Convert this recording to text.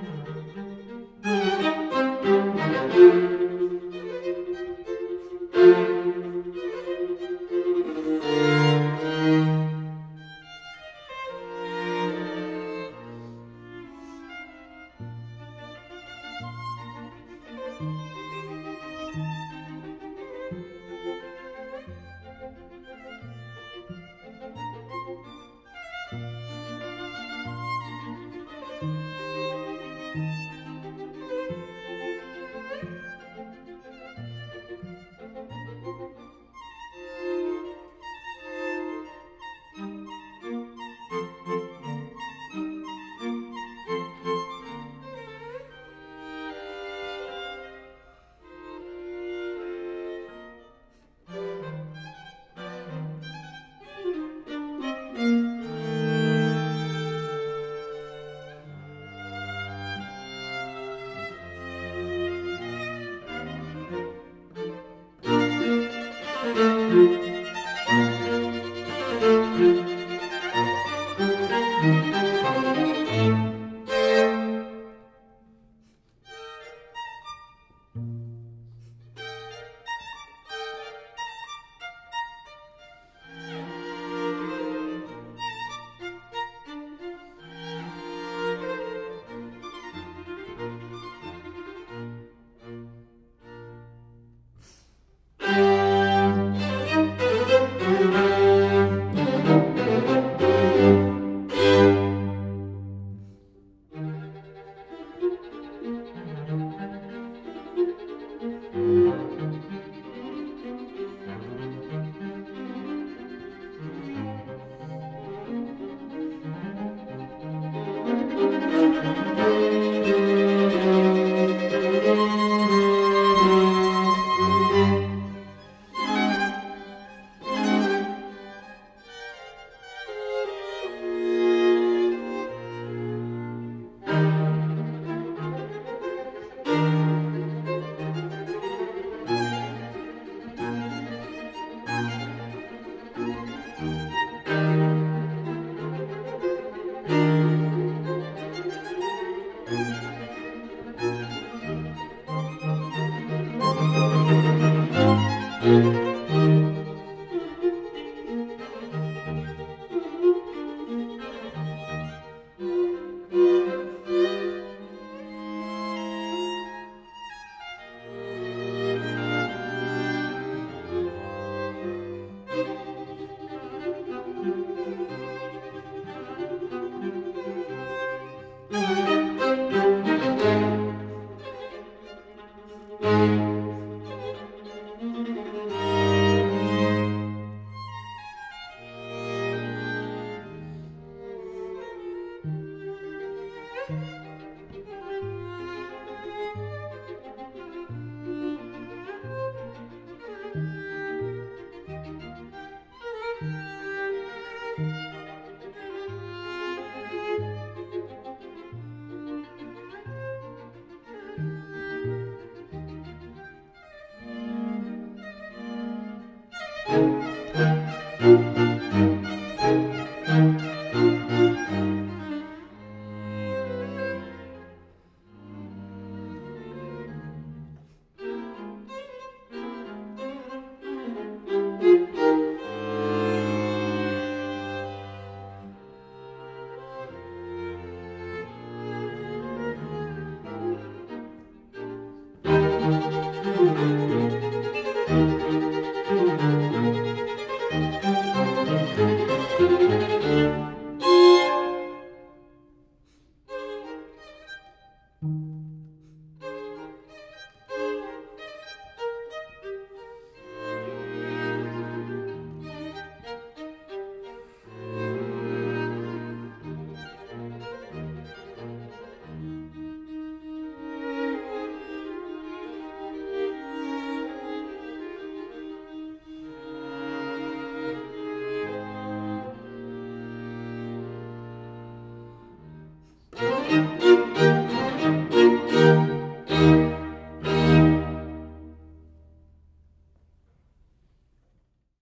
Música